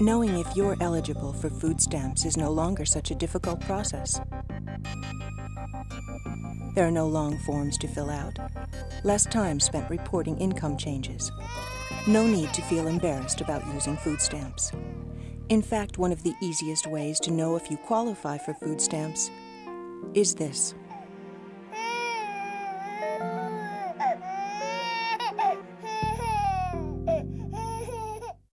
Knowing if you're eligible for food stamps is no longer such a difficult process. There are no long forms to fill out, less time spent reporting income changes. No need to feel embarrassed about using food stamps. In fact, one of the easiest ways to know if you qualify for food stamps is this.